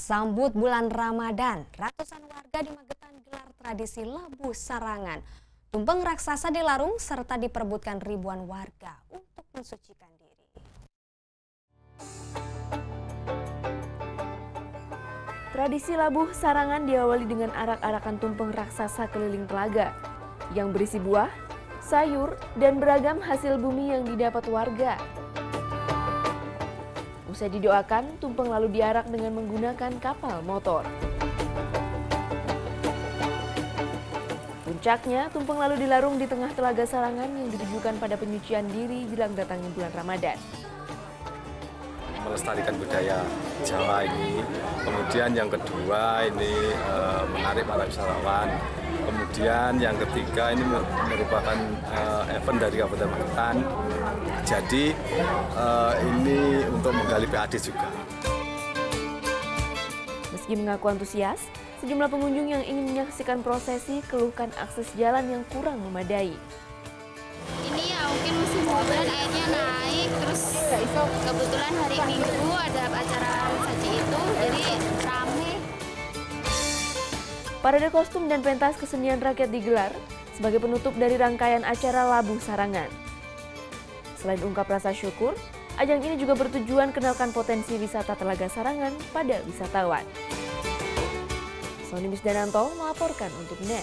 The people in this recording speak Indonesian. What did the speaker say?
Sambut bulan Ramadan, ratusan warga di Magetan gelar tradisi labu sarangan. Tumpeng raksasa dilarung serta diperebutkan ribuan warga untuk mensucikan diri. Tradisi labuh sarangan diawali dengan arak-arakan tumpeng raksasa keliling telaga yang berisi buah, sayur, dan beragam hasil bumi yang didapat warga. Usai didoakan, tumpeng lalu diarak dengan menggunakan kapal motor. Puncaknya, tumpeng lalu dilarung di tengah telaga Sarangan yang ditujukan pada penyucian diri jelang datangnya bulan Ramadan. Melestarikan budaya Jawa ini. Kemudian yang kedua ini e, menarik para wisatawan. Kemudian yang ketiga ini merupakan e, event dari Kabupaten Magetan. Jadi e, ini untuk menggali PAD juga. Meski mengaku antusias, sejumlah pengunjung yang ingin menyaksikan prosesi keluhkan akses jalan yang kurang memadai. Ini ya mungkin musim terus kebetulan hari Minggu ada acara saji itu, jadi rame. Parade kostum dan pentas kesenian rakyat digelar sebagai penutup dari rangkaian acara Labuh Sarangan. Selain ungkap rasa syukur, ajang ini juga bertujuan kenalkan potensi wisata Telaga Sarangan pada wisatawan. Sony Misdananto melaporkan untuk NET.